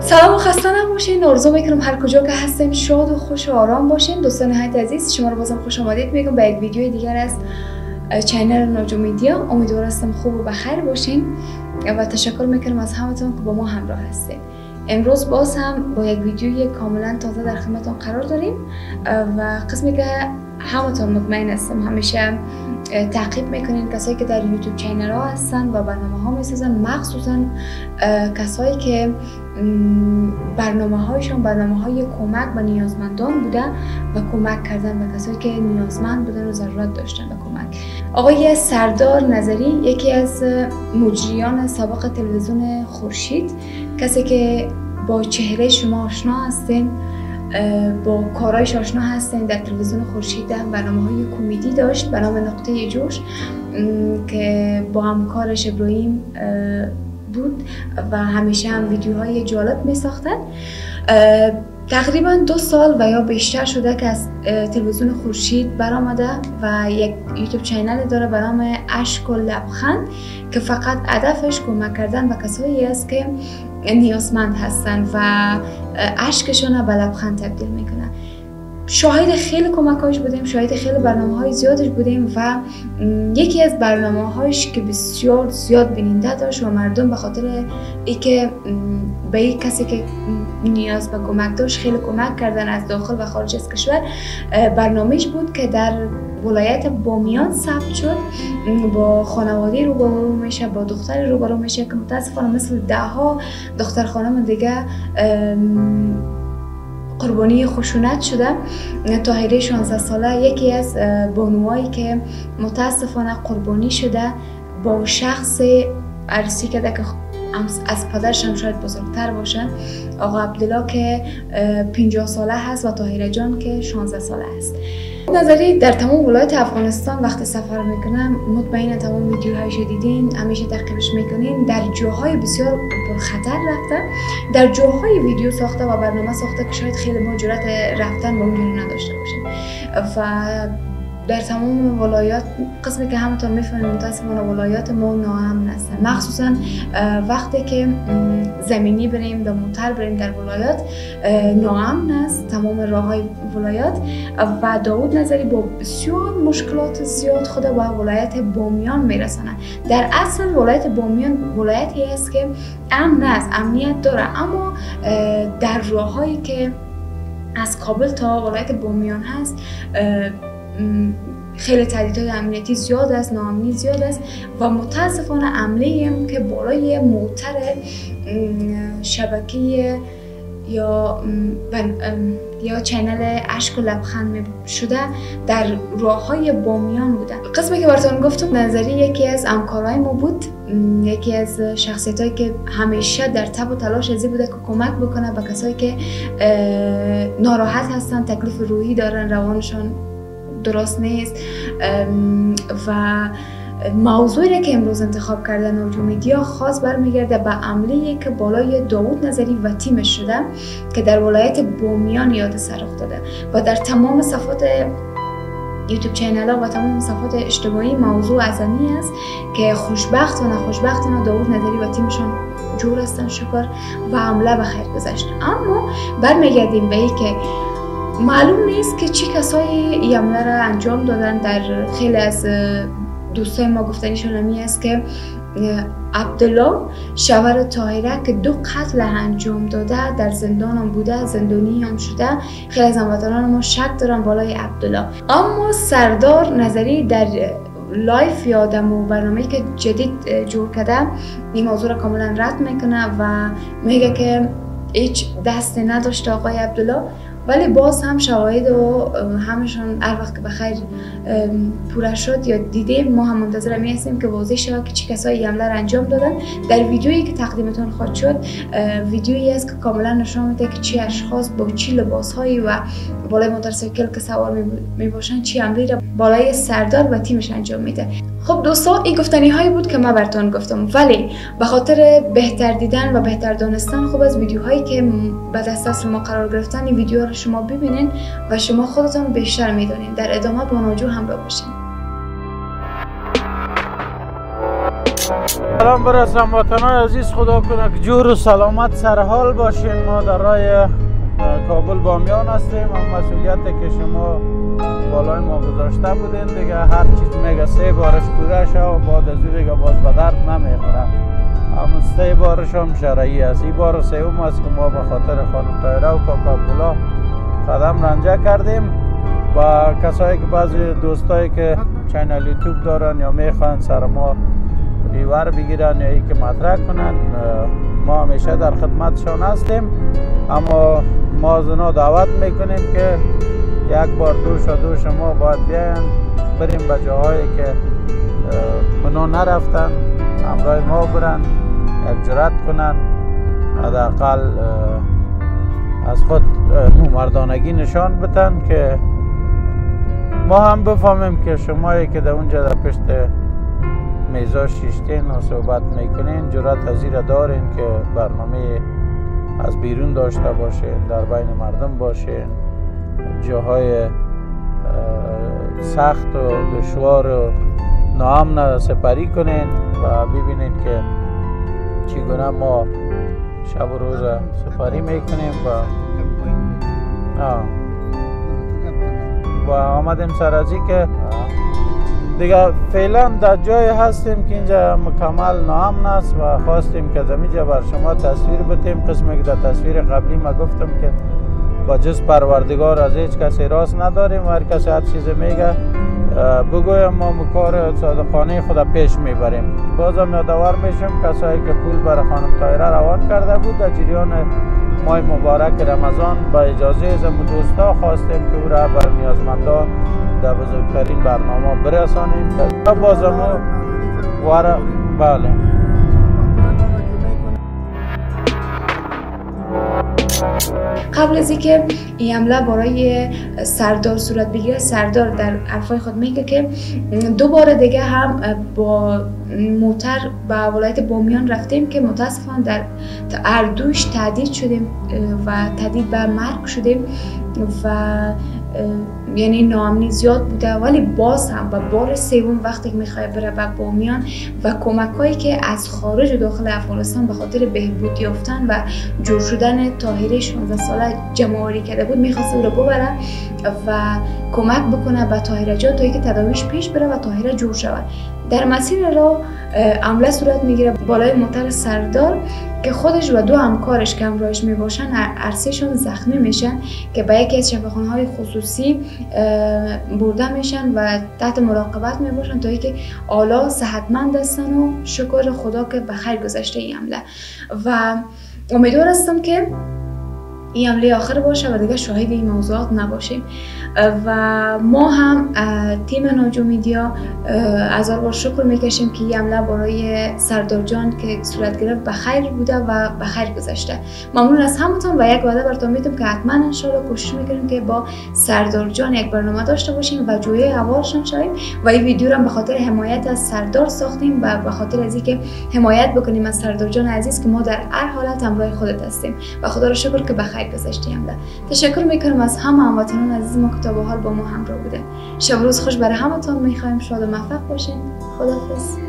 سلام خسته نباشین آرزو می‌کنم هر کجا که هستیم شاد و خوش و آرام باشین. دوستان عزیز شما رو بازم خوش آمدید. میگم به یک ویدیو دیگر از channel ناجو میدیا. امیدوار هستم خوب و بخیر باشین و تشکر می‌کنم از همتون که با ما همراه هستین. امروز باز هم با یک ویدیوی کاملا تازه در خدمتتون قرار داریم. و قسمی که همتون مطمئن هستم همیشه تعقیب می‌کنین کسایی که در YouTube channel ها هستن و برنامه ها می‌سازن. مخصوصا کسایی که برنامه هایشان برنامه های کمک به نیازمندان بوده و کمک کردن به کسایی که نیازمند بودن و ضرورت داشتن به کمک. آقای سردار نظری یکی از مجریان سابق تلویزیون خورشید کسی که با چهره شما آشنا هستین. با کارهایش آشنا هستین در تلویزیون خورشید برنامه های کمدی داشت به نام نقطه جوش که با همکارش ابراهیم بود و همیشه هم ویدیوهای جالب می ساختن تقریبا دو سال و یا بیشتر شده که از تلویزیون خورشید برآمده و یک یوتیوب چینل داره به نام اشک و لبخند که فقط هدفش کمک کردن به کسایی است که نیازمند هستن و اشکشون به لبخند تبدیل می‌کنه شاهد خیلی کمک بودیم شاهد خیلی برنامه های زیادش بودیم و یکی از برنامه هایش که بسیار زیاد بیننده داشت و مردم به خاطر ای که به این کسی که نیاز به کمک داشت خیلی کمک کردن از داخل و خارج از کشور برنامهش بود که در ولایت بامیان ثبت شد. با خانواده روبرو میشه با دختر روبرو میشه که متاسفانه مثل ده ها دختر خانم دیگه قربانی خشونت شده تاهره 16 ساله یکی از بانوهایی که متاسفانه قربانی شده با شخص عرصی که که از پدرش هم شاید بزرگتر باشه آقا عبدالله که 50 ساله هست و تاهره جان که 16 ساله است نظری در تمام ولایت افغانستان وقتی سفر می‌کنم. مطمئن تمام ویدیوهایش دیدین همیشه تعقیبش می‌کنین. در جاهای بسیار خطر رفته در جاهای ویدیو ساخته و برنامه ساخته که شاید خیلی ما جرات رفتن به اونجا نداشته باشیم و در تمام ولایات قسمی که همتون می‌فهمید متاسفانه ولایات ما ناامن هستن. مخصوصا وقتی که زمینی بریم و موتر بریم در ولایات ناامن است تمام راه های ولایات. و داود نظری با بسیار مشکلات زیاد خود به ولایت بامیان میرسانه در اصل ولایت بامیان ولایتی است که امن است امنیت داره. اما در راههایی که از کابل تا ولایت بامیان هست خیلی تهدیدهای امنیتی زیاد است ناامنی زیاد است و متاسفانه عمله که بالای موتر شبکه یا یا چینل اشک و لبخند شده در راه های بامیان بوده. قسمی که براتون گفتم نظری یکی از همکارای ما بود. یکی از شخصیت هایی که همیشه در تب و تلاش ازی بوده که کمک بکنه به کسایی که ناراحت هستن تکلیف روحی دارن روانشان درست نیست. و موضوعی که امروز انتخاب کردن نوجو میدیا خاص برمیگرده به عملی که بالای داوود نظری و تیمش شده که در ولایت بومیان یاد سر داده و در تمام صفات یوتیوب چینل ها و تمام صفات اجتماعی موضوع ازمی است که خوشبخت و نخوشبختانه داوود نظری و تیمشان جور هستن شکر و عمله به خیر گذشت. اما برمیگردیم به ای که معلوم نیست که چه کسایی این را انجام دادن. در خیلی از دوستای ما گفتنیشون همی است که عبدالله شوهر تاهره که دو قتل انجام داده در زندان هم بوده زندانی هم شده. خیلی از هموطنان ما شک دارن بالای عبدالله. اما سردار نظری در لایف یادم و برنامه که جدید جور کرده این موضوع را کاملا رد می‌کنه و میگه که هیچ دستی نداشته آقای عبدالله. ولی باز هم شواهد و همشون هر وقت که بخیر پوره شد یا دیده ما هم منتظر می هستیم که واضح شود که چه کسایی حمله را انجام دادن. در ویدیویی که تقدیمتون خواهد شد ویدیویی است که کاملا نشان میده که چه اشخاص با چی لباس هایی و بالای موتورسیکل که سوار می باشن چی عملی را بالای سردار و تیمش انجام میده. خب دوستان این گفتنی هایی بود که ما براتون گفتم. ولی به خاطر بهتر دیدن و بهتر دانستن خوب از ویدیوهایی که به دست ما قرار گرفتن این ویدیو رو شما ببینین و شما خودتون بیشتر می‌دونین. در ادامه با نوجو همراه باشین. سلام برسم وطنای عزیز. خدا کنه که جور و سلامت سر حال باشین. ما در رای کابل بامیان هستیم. هم مسئولیت که شما بالای ما گذاشته بودین دیگه هر چیز میگه سه بارش بوده و بعد از دیگه باز به درد نمی‌خوره. همون سه بارش هم شرعی است. این بار است که ما به خاطر خانم تایره و کاکا قدم رنجه کردیم و کسایی که بعضی دوستایی که چینل یوتیوب دارن یا می‌خوان سر ما ریور بگیرن یا ای که مطرح کنن ما همیشه در خدمتشان هستیم. اما ما از دعوت می‌کنیم که یک بار دوش و دو شما باید بیاین بریم به جاهایی که منو نرفتن همراه ما برن یک جرات کنن حداقل از خود مردانگی نشان بتن که ما هم بفهمیم که شمایی که در اونجا در پشت میزا شیشتین و صحبت می‌کنین جرات از دارین که برنامه از بیرون داشته باشین در بین مردم باشین جاهای سخت و دشوار و ناامن سپری کنین و ببینید که چگونه ما شب و روز سپری می‌کنیم و و آمدیم سر ازی که دیگه فعلا در جای هستیم که اینجا مکمل نام است و خواستیم که زمینجا بر شما تصویر بتیم قسمی که در تصویر قبلی ما گفتم که با جز پروردگار از هیچ کسی راست نداریم. و هر کسی هر چیز میگه بگویم ما کار صادقانه خدا پیش می‌بریم بازم یادآور میشم کسایی که پول برای خانم تایره روان کرده بود در جریان ماه مبارک رمضان با اجازه از دوستا خواستیم که او را بر نیازمندا در بزرگترین برنامه برسانیم بازم واره بله قبل از اینکه این برای سردار صورت بگیره سردار در حرفای خود میگه که دو بار دیگه هم با موتر به ولایت بامیان رفتیم که متاسفانه در اردوش تهدید شدیم و تهدید به مرگ شدیم و یعنی ناامنی زیاد بوده ولی باز هم و بار سوم وقتی که می‌خوای بره به بامیان و کمک هایی که از خارج و داخل افغانستان به خاطر بهبود یافتن و جور شدن تاهره 16 ساله جمعوری کرده بود می‌خواست او رو ببره و کمک بکنه به تاهره جان تا که تداویش پیش بره و تاهره جور شود. در مسیر را عمله صورت می‌گیره بالای موتر سردار که خودش و دو همکارش که همراهش می باشن عرصهشون زخمی میشن که به یکی از شفاخانه های خصوصی برده میشن و تحت مراقبت می باشن تا اینکه آلا صحتمند هستن و شکر خدا که به خیر گذشته این عمله. و امیدوار هستم که این عمله آخر باشه و دیگه شاهد این موضوعات نباشیم. و ما هم تیم ناجو میدیا هزار بار شکر می‌کشیم که این عمله برای سردار جان که صورت گرفت به خیر بوده و به خیر گذشته. ممنون از همتون و یک وعده براتون میدم که حتما انشالله کوشش می‌کنیم که با سردار جان یک برنامه داشته باشیم و جوی هواشون شویم و این ویدیو رو به خاطر حمایت از سردار ساختیم و به خاطر از اینکه حمایت بکنیم از سردار جان عزیز که ما در هر حالت همراه خودت هستیم. و خدا رو شکر که به خیر گذشته هم تشکر می‌کنم از همه هموطنان عزیز ما که تا به حال با ما همراه بوده. شب روز خوش برای همتون می‌خوایم. شاد و موفق باشین. خدافظ